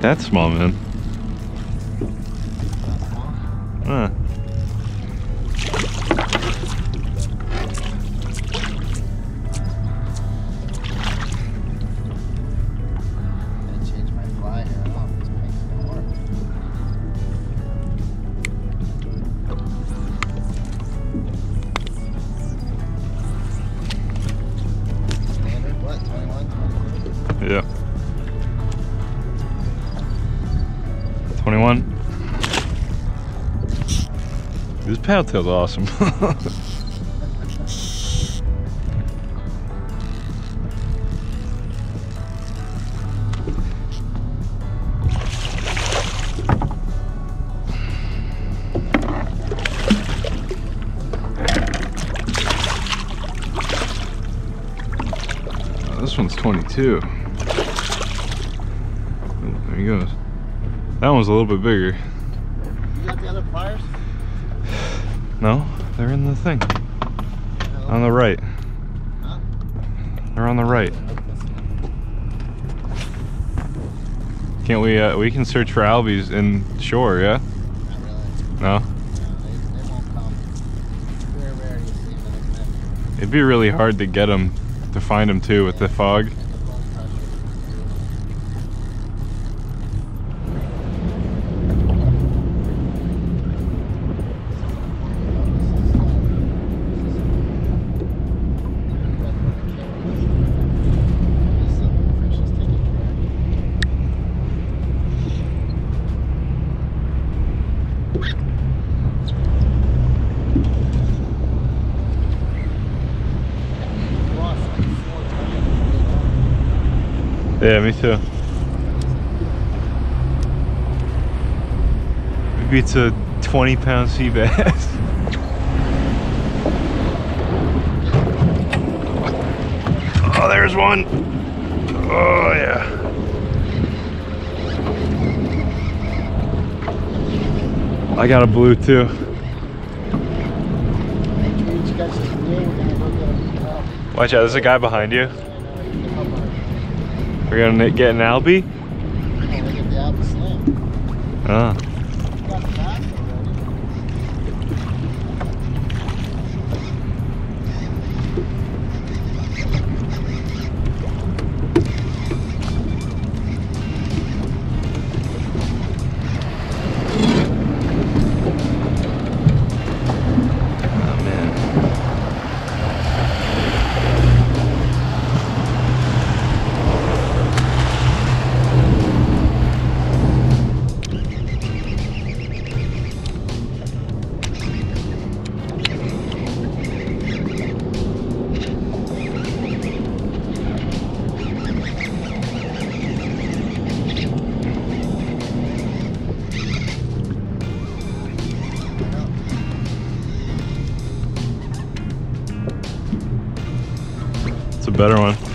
that small, man. Huh. This tail's awesome. This one's 22. Oh, there he goes. That one's a little bit bigger. You got the other pliers? No, they're in the thing. On the right. Huh? They're on the right. Can't we, uh, we can search for albies in shore, yeah? Not really. No? No, they, they won't come. Very rare you see them in a. It'd be really hard to get them, to find them too with the fog. Yeah, me too. Maybe it's a 20 pound sea bass. oh, there's one. Oh, yeah. I got a blue too. Watch out, there's a guy behind you. We're gonna get an albie. Ah. To measure.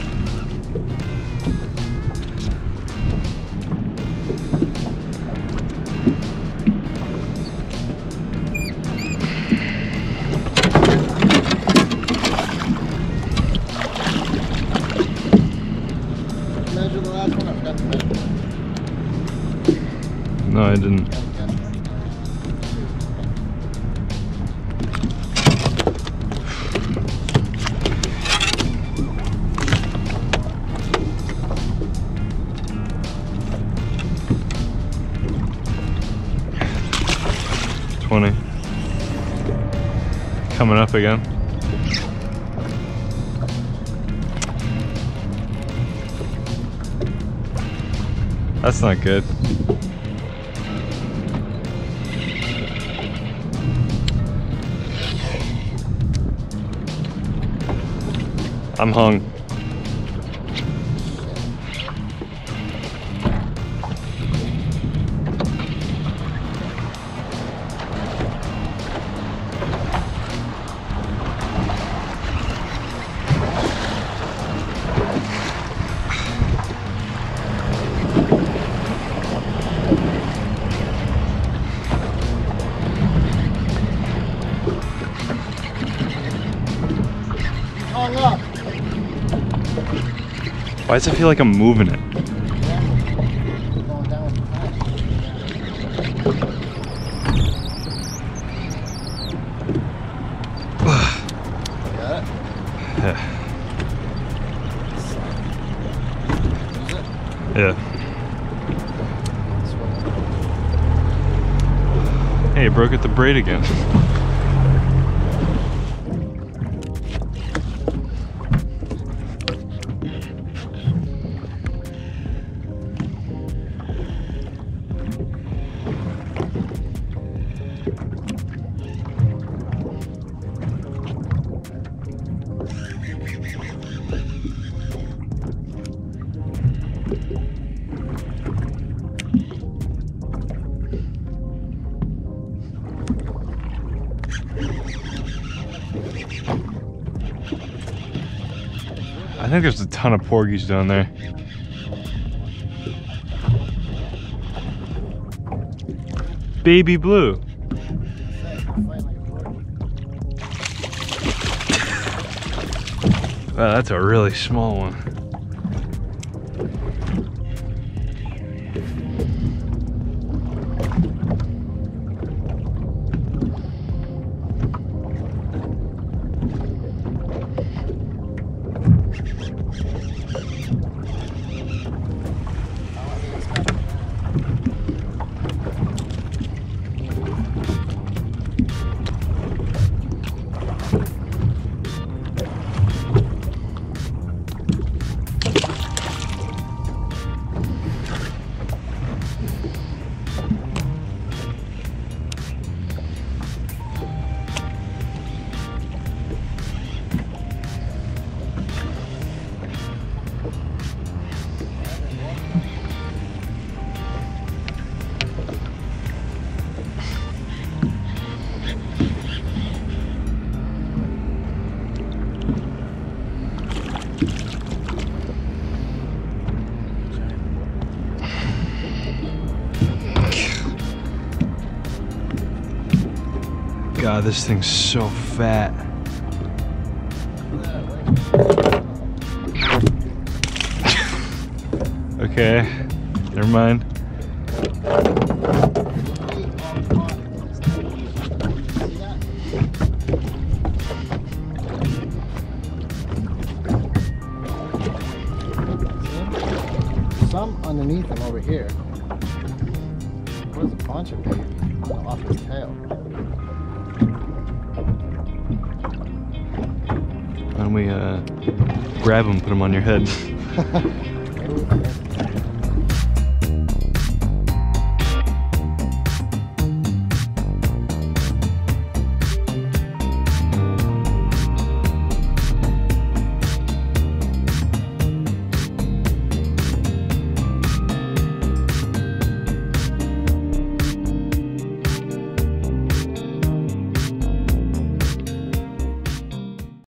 No, I didn't. Twenty. Coming up again. That's not good. I'm hung. Why does it feel like I'm moving it? yeah. Hey, it broke at the braid again. think there's a ton of porgies down there. Baby blue. Wow, that's a really small one. God, this thing's so fat. Okay, never mind. Some underneath him over here. There's a bunch of baby off his tail. Why don't we uh, grab them, put them on your head?